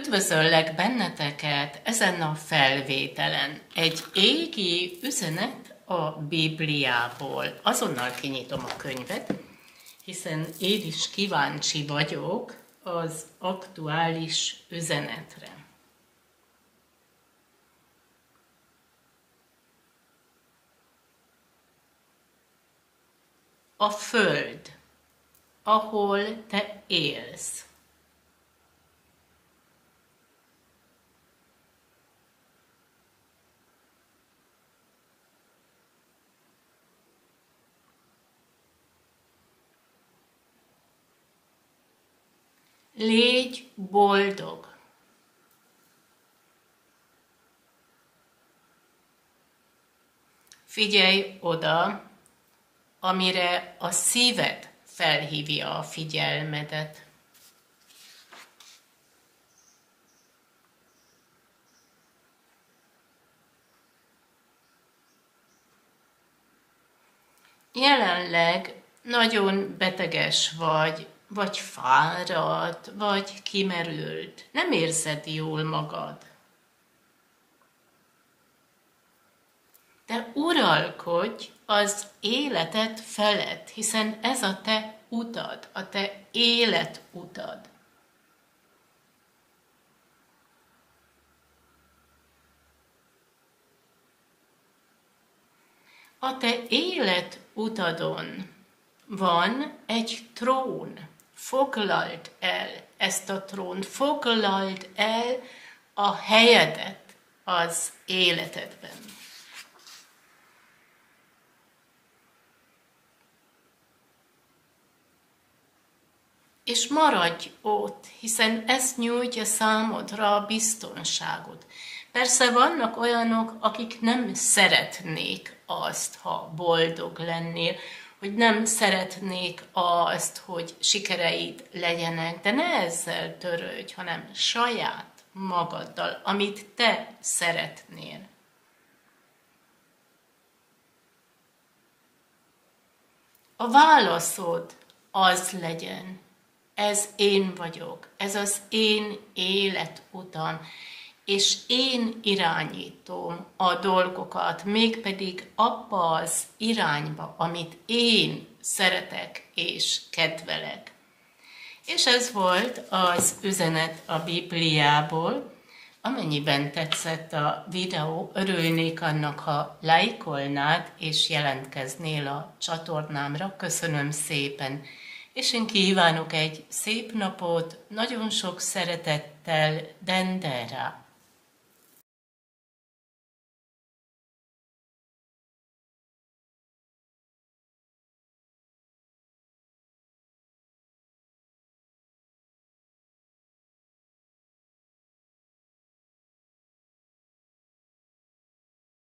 Üdvözöllek benneteket ezen a felvételen. Egy égi üzenet a Bibliából. Azonnal kinyitom a könyvet, hiszen én is kíváncsi vagyok az aktuális üzenetre. A föld, ahol te élsz. Légy boldog. Figyelj oda, amire a szíved felhívja a figyelmedet. Jelenleg nagyon beteges vagy, vagy fáradt, vagy kimerült, nem érzed jól magad. De uralkodj az életed felett, hiszen ez a te utad, a te életutad. A te életutadon van egy trón, foglald el ezt a trónt, foglald el a helyedet az életedben. És maradj ott, hiszen ez nyújtja számodra a biztonságot. Persze vannak olyanok, akik nem szeretnék azt, ha boldog lennél, hogy nem szeretnék azt, hogy sikereid legyenek, de ne ezzel törődj, hanem saját magaddal, amit te szeretnél. A válaszod az legyen, ez én vagyok, ez az én életutam, és én irányítom a dolgokat, mégpedig abba az irányba, amit én szeretek és kedvelek. És ez volt az üzenet a Bibliából. Amennyiben tetszett a videó, örülnék annak, ha lájkolnád és jelentkeznél a csatornámra. Köszönöm szépen! És én kívánok egy szép napot, nagyon sok szeretettel, Dendera!